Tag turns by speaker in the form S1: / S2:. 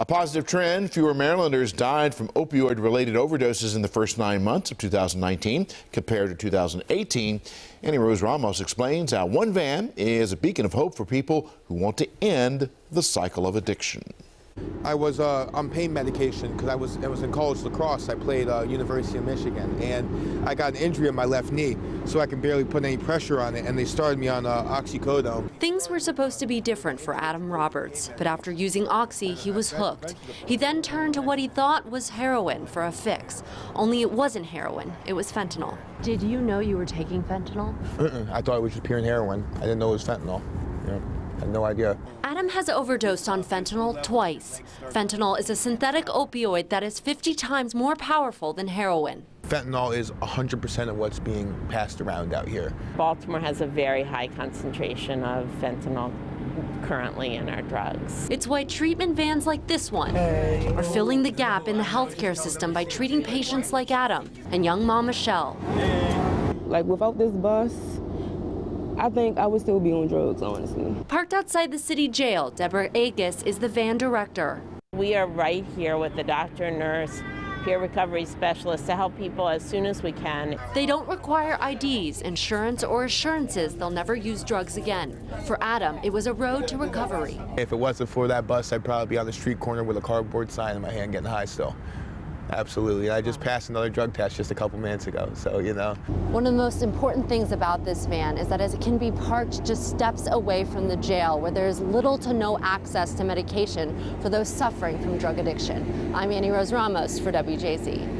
S1: A positive trend, fewer Marylanders died from opioid-related overdoses in the first nine months of 2019 compared to 2018. Annie Rose Ramos explains how one van is a beacon of hope for people who want to end the cycle of addiction.
S2: I was uh, on pain medication because I was I was in college lacrosse. I played uh, University of Michigan, and I got an injury in my left knee, so I can barely put any pressure on it. And they started me on uh, oxycodone.
S3: Things were supposed to be different for Adam Roberts, but after using oxy, he was hooked. He then turned to what he thought was heroin for a fix. Only it wasn't heroin; it was fentanyl. Did you know you were taking fentanyl?
S2: I thought it was just pure heroin. I didn't know it was fentanyl. Yeah. I had no idea.
S3: Adam has overdosed on fentanyl twice. Fentanyl is a synthetic opioid that is 50 times more powerful than heroin.
S2: Fentanyl is 100% of what's being passed around out here.
S4: Baltimore has a very high concentration of fentanyl currently in our drugs.
S3: It's why treatment vans like this one are filling the gap in the healthcare system by treating patients like Adam and young mom Michelle.
S5: Like without this bus, I think I would still be on drugs, honestly.
S3: Parked outside the city jail, Deborah Agus is the van director.
S4: We are right here with the doctor, nurse, peer recovery specialists to help people as soon as we can.
S3: They don't require IDs, insurance, or assurances they'll never use drugs again. For Adam, it was a road to recovery.
S2: If it wasn't for that bus, I'd probably be on the street corner with a cardboard sign in my hand getting high still. Absolutely. I just passed another drug test just a couple minutes ago, so you know.
S3: One of the most important things about this van is that it can be parked just steps away from the jail where there's little to no access to medication for those suffering from drug addiction. I'm Annie Rose Ramos for WJZ.